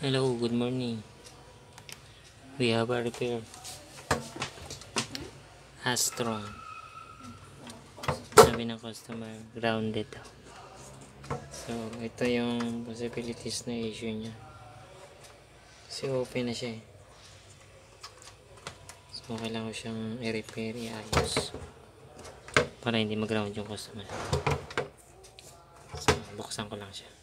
Hello, good morning. We have a repair. Astron. Sabi ng customer, grounded daw. So, ito yung possibilities na issue niya. Kasi open na siya eh. So, kailangan ko siyang i-repair, i-ayos. Para hindi mag-ground yung customer. So, buksan ko lang siya.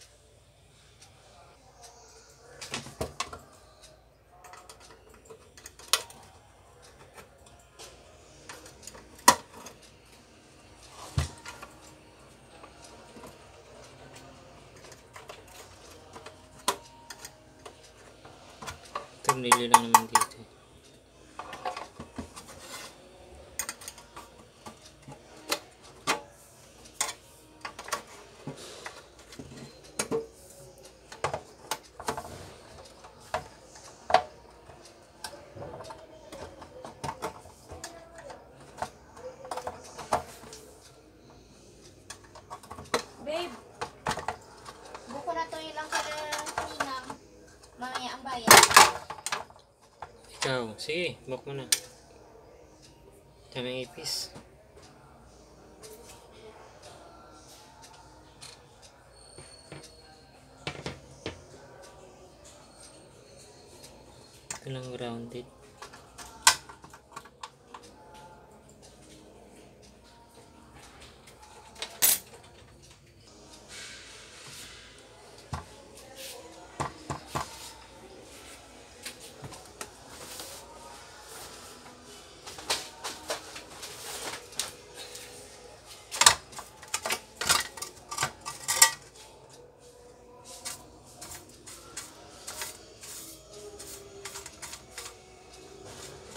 Tornilyo lang naman dito. eh. Babe, buko na to ilang ka ninang. Mamaya ang bayan. Ikaw, sige, book mo na. Daming ipis. Ito lang grounded.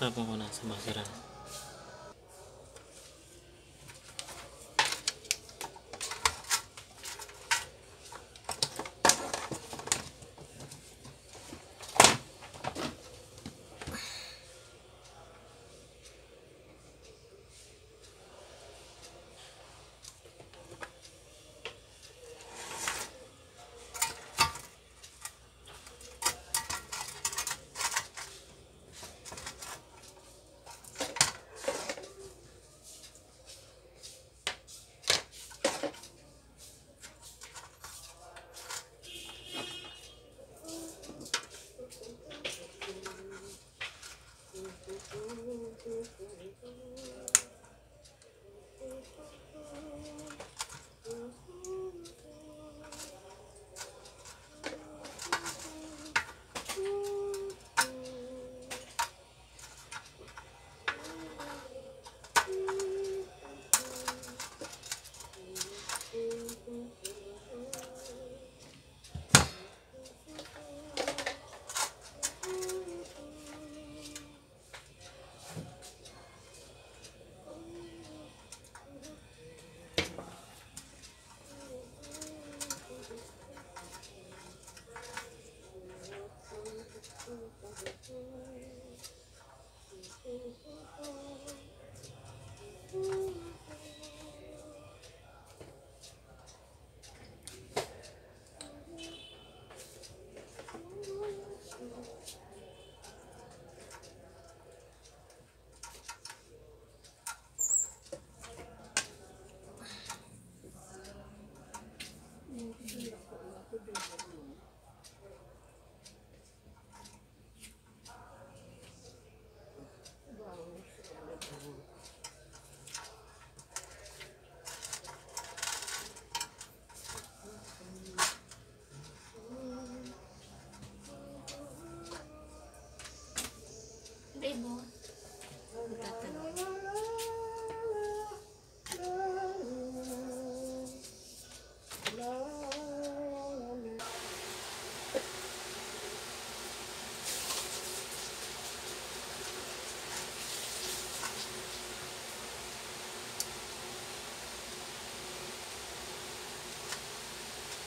Tapon ko na sa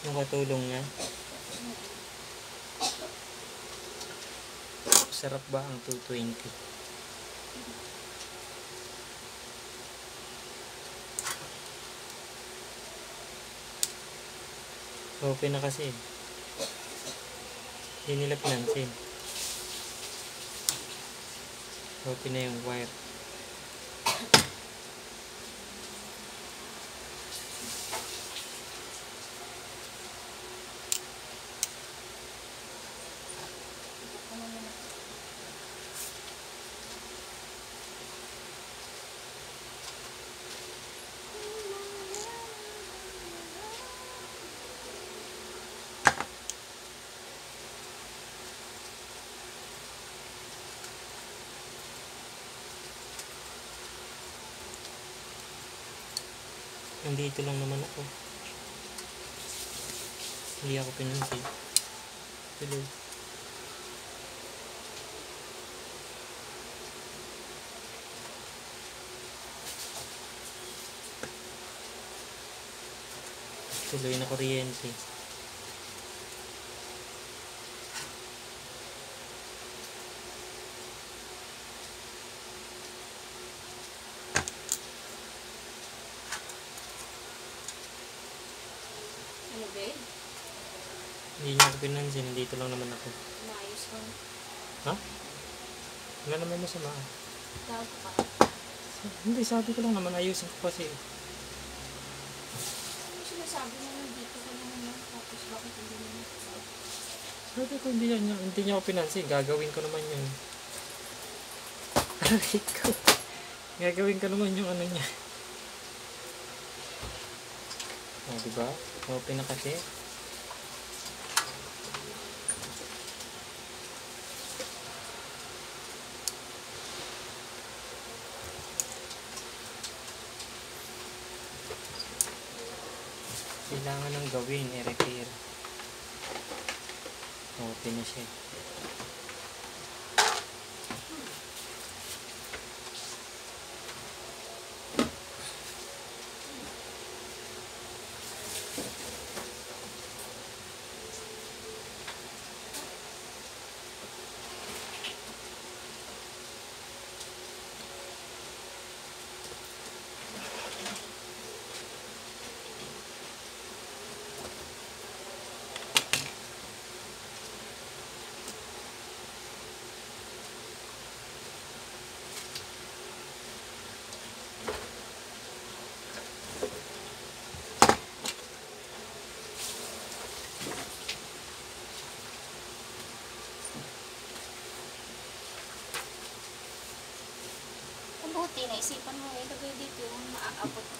Nakatulong na. Sarap ba ang 220? Open na kasi. Hindi nila pinansin. Open na yung wire. Nandito lang naman ako. Hindi ako pinansin. Tuloy. Tuloy na kuryente. Ano, babe? Hindi niya ako pinansin. Nandito lang naman ako. Maayos ko. Ha? Wala naman masama. Tawag ka. Hindi, sabi ko lang naman. Ayusin ko kasi. Ano sinasabi mo nandito ka na naman? Tapos bakit hindi mo? Sabi ko, hindi niya, hindi niya ako pinansin. Gagawin ko naman yun. Aray ko. Gagawin ko naman yung ano niya. O, diba? Open na kasi. Kailangan ng gawin, i-repair. Open na. Naisipan mo ilagay dito yung maaabot.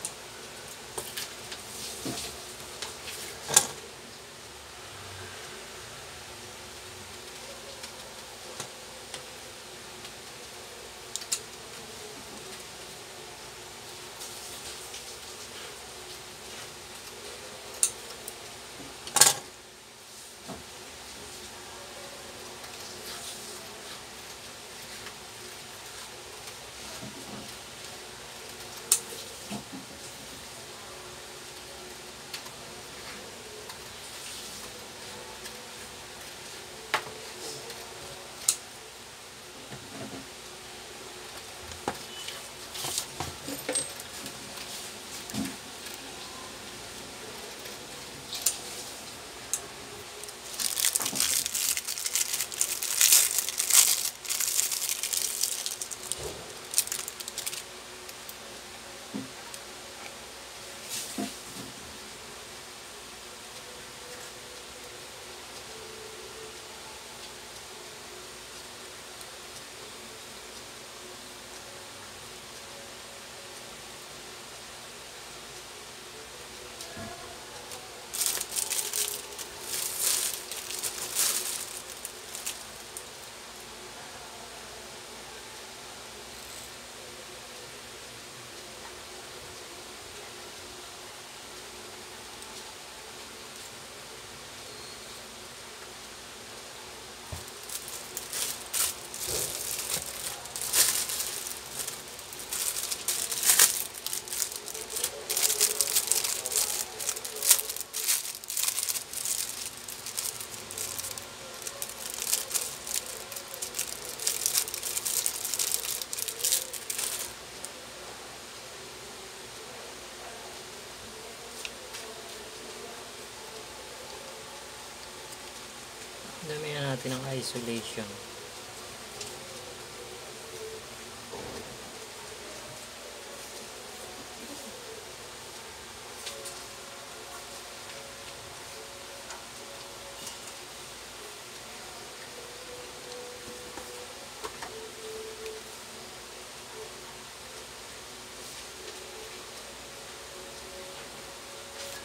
Lagyan natin ng isolation.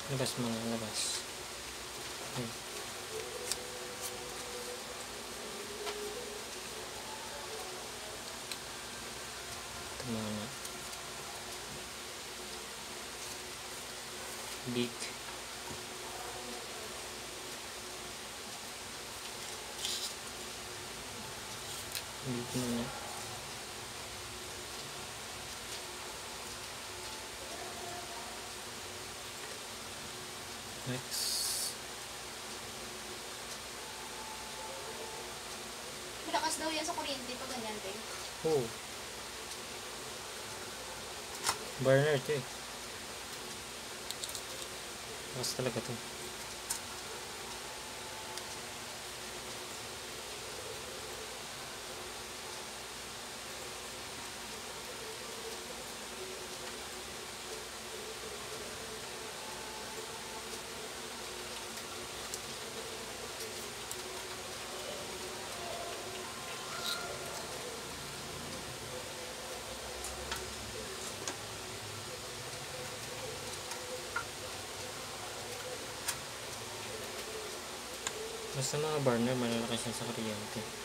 Labas mo na, labas. Ayan. Muna. Big. Big muna. Next. Malakas daw yan sa kuryente pag ganyan, te. Oh. Burner to eh. Lakas talaga to. Basta mga burner, malalakas yan sa kuryente.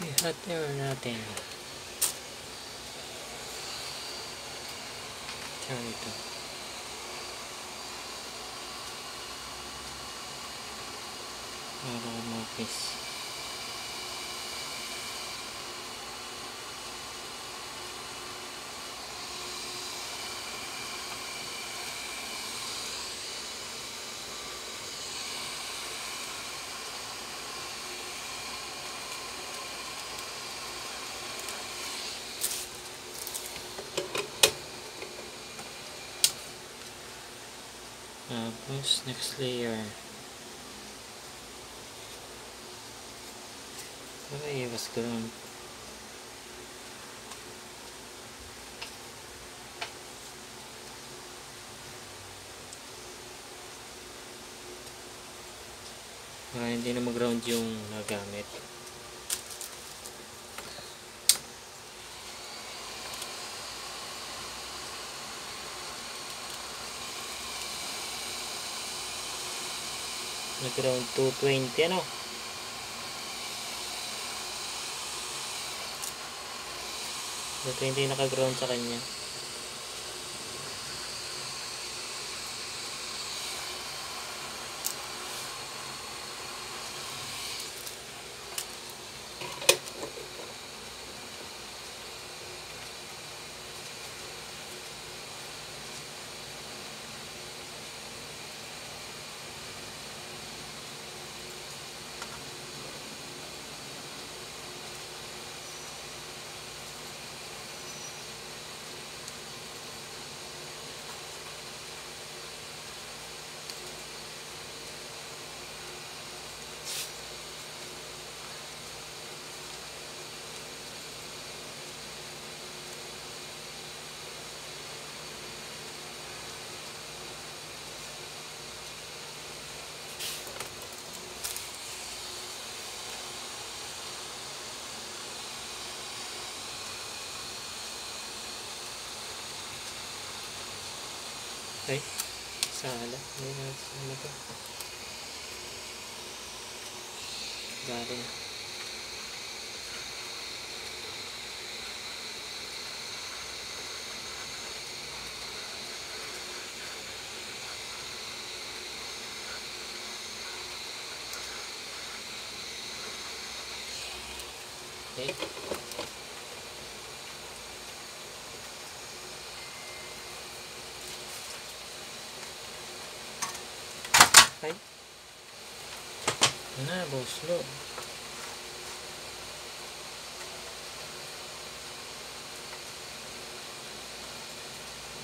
I-hot air natin. Tsaka ito. Para Tapos, next layer. Para iwas ground. Para hindi na mag-ground yung nagamit. Nag-ground 220 ano? Ito hindi naka-ground sa kanya. Ay, sala. May nasa ano to? Galing. Okay. Na, boss lo.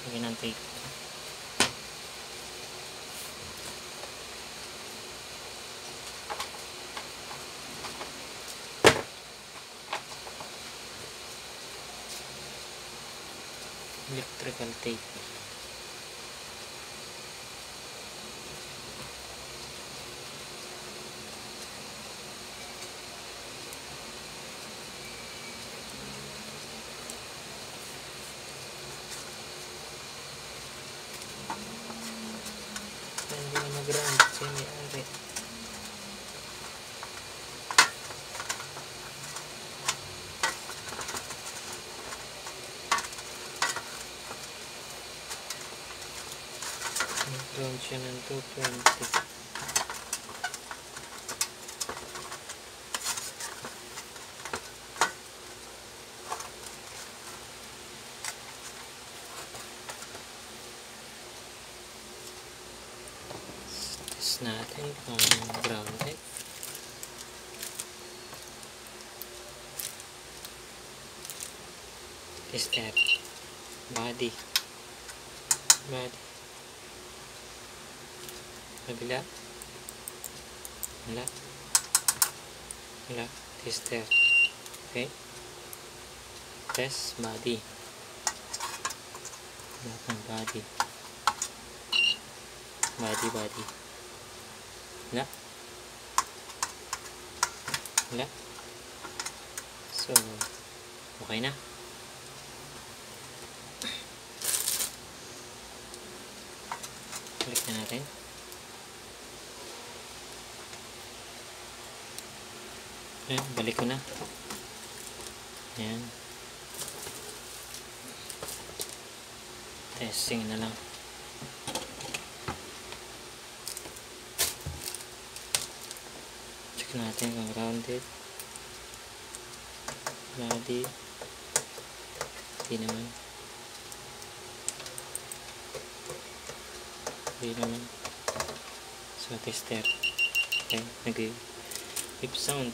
Lagyan ng tape. Electrical tape. Hindi na mag-ground kasi may ari. Mag-ground siya ng 220. Test natin kung grounded. Step. Body. Body. Kabila. Wala. Wala. Tester. Okay. Test body. Lahat ng body. Body, body. Wala. Wala. So, okay na. Balik na natin. Ayan, balik ko na. Ayan. Testing na lang. Check natin kung rounded. Body. Hindi naman. Hindi naman. So, tester. Okay, nag-beep sound.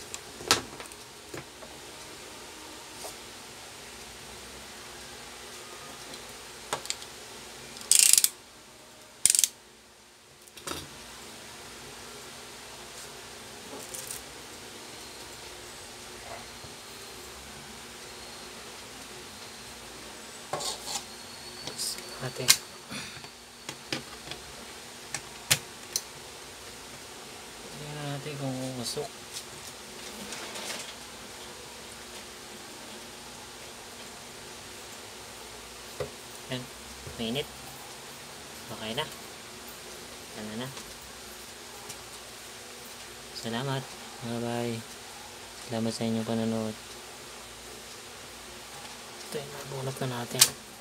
I think. Hindi na natin kung umusok. Mainit. Okay na. Ano na. Salamat. Bye-bye. Salamat sa inyong panonood. Ito yung nabunot na natin.